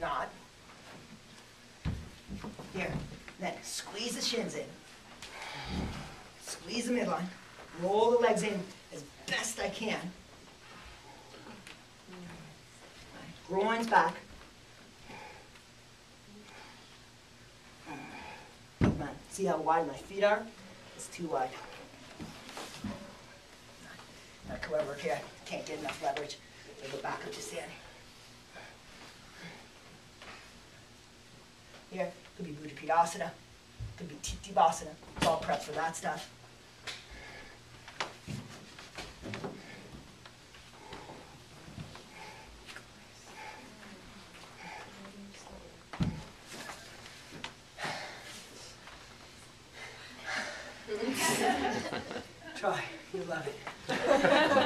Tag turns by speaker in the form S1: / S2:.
S1: not. Here, then squeeze the shins in. Squeeze the midline. Roll the legs in as best I can. Groins back. Come on, see how wide my feet are? It's too wide. Come over here, can't get enough leverage. So go back here. It could be Buddha it could be Titibhasana. It's all prep for that stuff. Try. You love it.